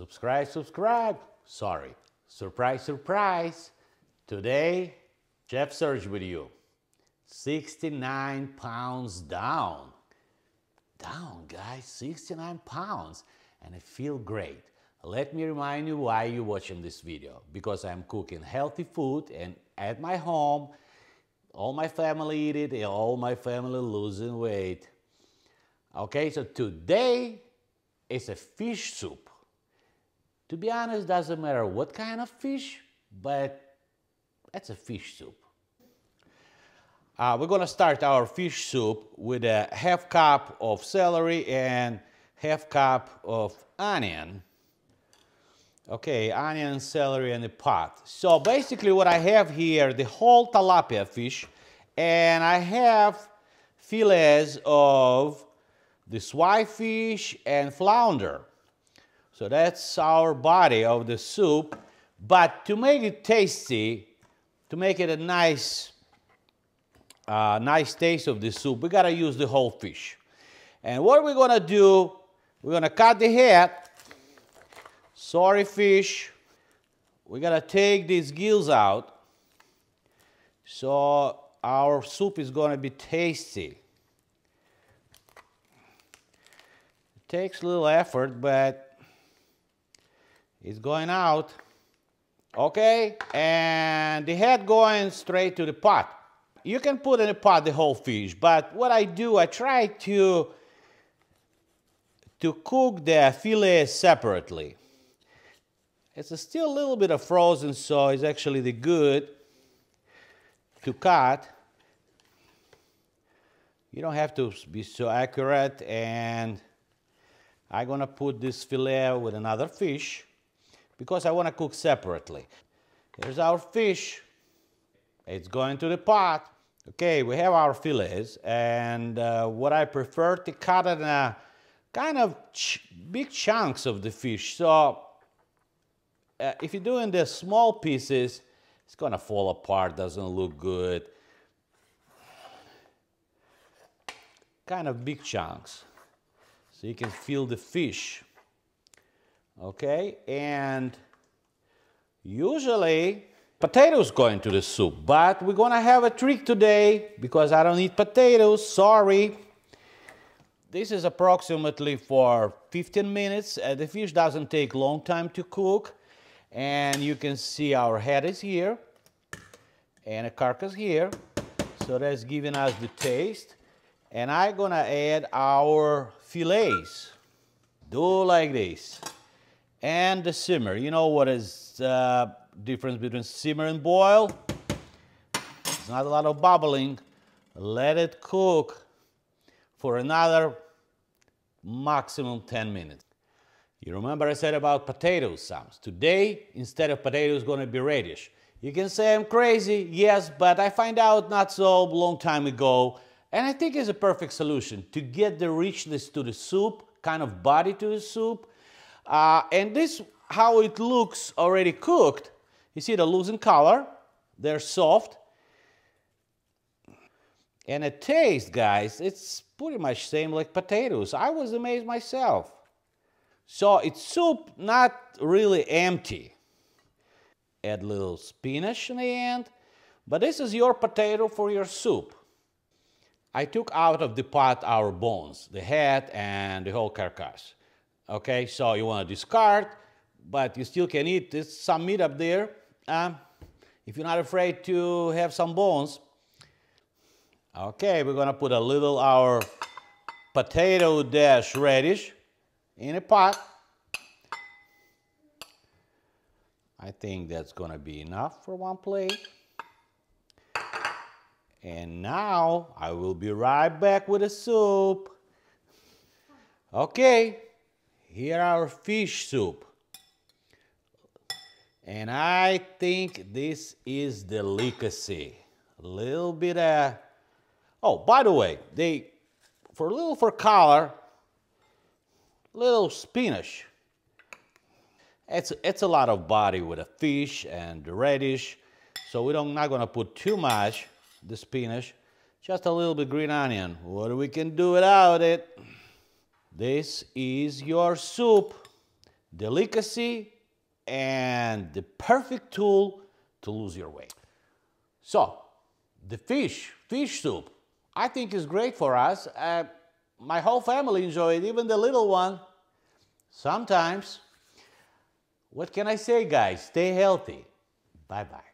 Subscribe, subscribe. Sorry. Surprise, surprise. Today, Chef Serge with you. 69 pounds down. Down, guys, 69 pounds. And I feel great. Let me remind you why you're watching this video. Because I'm cooking healthy food and at my home, all my family eat it and all my family losing weight. Okay, so today is a fish soup. To be honest, doesn't matter what kind of fish, but it's a fish soup. Uh, we're gonna start our fish soup with a half cup of celery and half cup of onion. Okay, onion, celery, and a pot. So basically what I have here, the whole tilapia fish, and I have fillets of the swai fish and flounder. So that's our body of the soup. But to make it tasty, to make it a nice, uh, nice taste of the soup, we gotta use the whole fish. And what we're gonna do, we're gonna cut the head. Sorry fish. We gotta take these gills out. So our soup is gonna be tasty. It takes a little effort, but it's going out. Okay, and the head going straight to the pot. You can put in a pot the whole fish, but what I do, I try to, to cook the fillet separately. It's still a little bit of frozen, so it's actually the good to cut. You don't have to be so accurate, and I'm gonna put this fillet with another fish because I want to cook separately. Here's our fish. It's going to the pot. Okay, we have our fillets, and uh, what I prefer to cut in a kind of ch big chunks of the fish. So uh, if you're doing the small pieces, it's gonna fall apart, doesn't look good. Kind of big chunks, so you can feel the fish okay? And usually potatoes go into the soup, but we're gonna have a trick today because I don't eat potatoes, sorry. This is approximately for 15 minutes. Uh, the fish doesn't take long time to cook. And you can see our head is here and a carcass here. So that's giving us the taste. And I'm gonna add our fillets. Do like this and the simmer. You know what is the uh, difference between simmer and boil? It's not a lot of bubbling. Let it cook for another maximum 10 minutes. You remember I said about potatoes Sams. Today, instead of potatoes, going to be radish. You can say I'm crazy, yes, but I find out not so long time ago, and I think it's a perfect solution to get the richness to the soup, kind of body to the soup, uh, and this, how it looks already cooked. You see the losing color, they're soft. And the taste, guys, it's pretty much same like potatoes. I was amazed myself. So it's soup, not really empty. Add a little spinach in the end. But this is your potato for your soup. I took out of the pot our bones, the head and the whole carcass. Okay, so you want to discard, but you still can eat. There's some meat up there. Um, if you're not afraid to have some bones. Okay, we're gonna put a little our potato dash radish in a pot. I think that's gonna be enough for one plate. And now I will be right back with the soup. Okay, here our fish soup. And I think this is delicacy. A little bit of, oh, by the way, they, for a little for color, little spinach. It's, it's a lot of body with a fish and the radish. So we don't, not gonna put too much, the spinach, just a little bit green onion. What we can do without it? This is your soup. delicacy and the perfect tool to lose your weight. So, the fish, fish soup, I think is great for us. Uh, my whole family enjoy it, even the little one. Sometimes. What can I say, guys? Stay healthy. Bye bye.